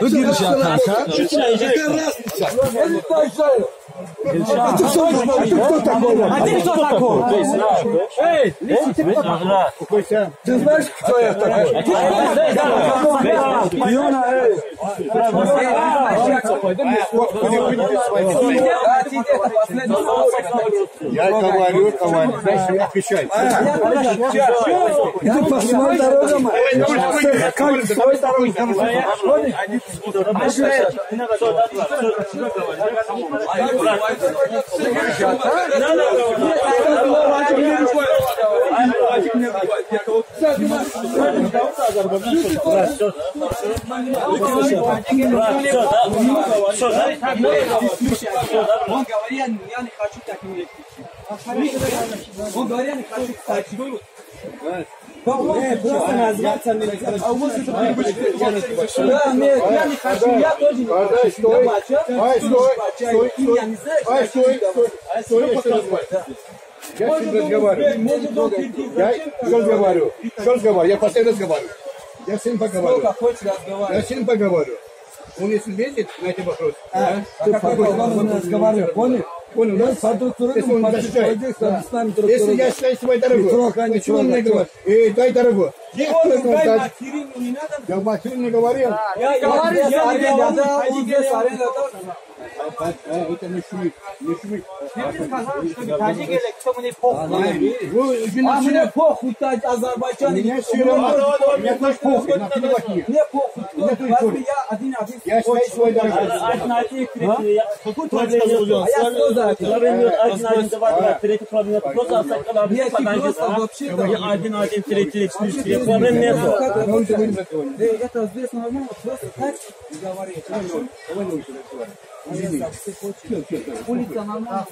Выглядишь, Атака. А ты кто такой? А ты кто такой? Эй, ты знаешь, кто я такой? Юна, эй. Я говорю, говорю, значит, не отвечай. И ты по своей дороге, ма. Как свой дороге? Он говорит, я не хочу таким электричным. Он говорит, я не хочу таким. Просто назваться нельзя. А у вас это привычка. Да, нет, я не хочу, я тоже не Ай, хочу. стой. Я бачу, Ай, стой, стой, Ай, стой, стой. Стой, я разговариваю? Я с ним разговариваю. Я что разговариваю? Что разговариваю? Я постоянно разговариваю. Я с ним поговорю. Я с ним поговорю. Он если лезет на эти вопросы, а? Ты какой он разговаривал, понял? понял, да? По он по друг Если я считаю свой дорогой, а не почему он мне говорит? Эй, дай дорогой. Я кто не надо. Я в материне не говорил. Я говорю, я не он здесь аренда тоже. А, Это не шумит, не шумит. Тебе сказал, что мне похуй. А извините, мне похуй, Азербайджан. мне похуй. Мне похуй, кто? Мне похуй. один. Я считаю свой дорогой. Альтернативы критерии. Какой твой А я что за это? Один, один, два, два, третий проблем. Просто оставь Я тебе просто вообще да. один, один, три, три, четыре, четыре. Проблем нету. Я уже будем разговаривать. Э, Это здесь нормально, просто так говорить. хорошо? Давай научим разговаривать. А я сам, ты хочешь? Улица нормально.